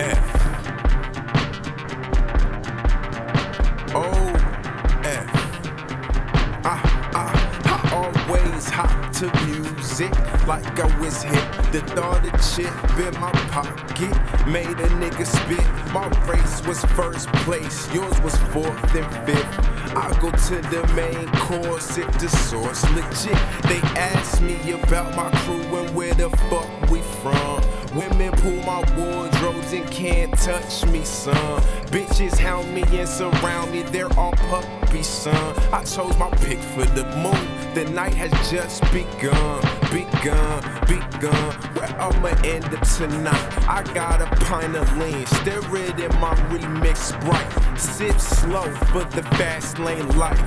F. O. F. I, I, I always hop to music like I was hit. The thought of chip in my pocket made a nigga spit. My race was first place, yours was fourth and fifth. I go to the main course if the source legit. They ask me about my crew and where the fuck we from. Women pull my wardrobe and can't touch me, son. Bitches hound me and surround me, they're all puppy, son. I chose my pick for the moon. The night has just begun, begun, begun. Where I'ma end up tonight? I got a pint of lean, stare it in my remix sprite. Sip slow for the fast lane life.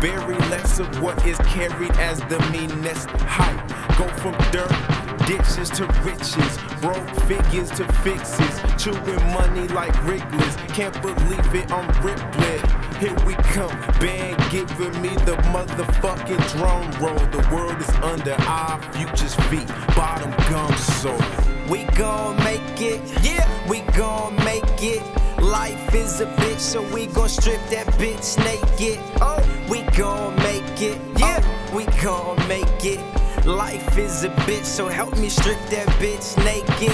Bury less of what is carried as the meanest hype. Go from dirt ditches to riches, broke figures to fixes, chewing money like Wrigley's. Can't believe it, I'm Ripley. Here we come, band giving me the motherfucking drum roll. The world is under Odd Future's feet, bottom gum sole. We gon' make it, yeah, we gon' make it. Life is a bitch, so we gon' strip that bitch naked. Oh, we gon' make it, yeah, we gon' make it. Life is a bitch, so help me strip that bitch naked.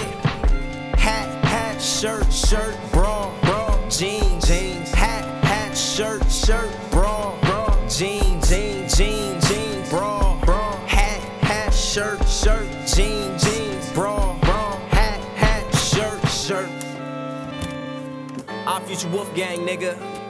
Hat, hat, shirt, shirt, bra, bra, jeans, jeans. Hat, hat, shirt, shirt, bra, bra, jeans, jeans, jeans, jeans, bra, bra. Hat, hat, shirt, shirt, jeans, jeans, bra, bra. Hat, hat, shirt, shirt. Odd Future Wolf Gang, nigga.